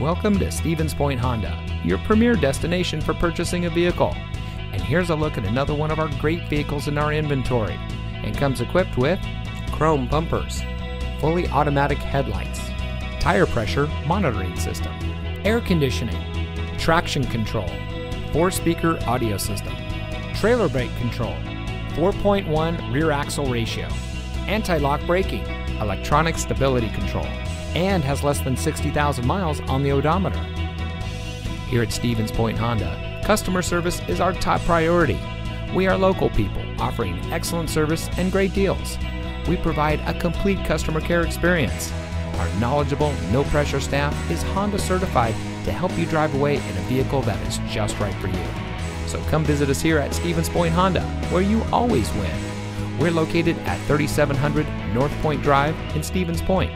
Welcome to Stevens Point Honda, your premier destination for purchasing a vehicle. And here's a look at another one of our great vehicles in our inventory and comes equipped with chrome bumpers, fully automatic headlights, tire pressure monitoring system, air conditioning, traction control, four speaker audio system, trailer brake control, 4.1 rear axle ratio, anti lock braking, electronic stability control, and has less than 60,000 miles on the odometer. Here at Stevens Point Honda, customer service is our top priority. We are local people offering excellent service and great deals. We provide a complete customer care experience. Our knowledgeable, no pressure staff is Honda certified to help you drive away in a vehicle that is just right for you. So come visit us here at Stevens Point Honda, where you always win. We're located at 3700 North Point Drive in Stevens Point.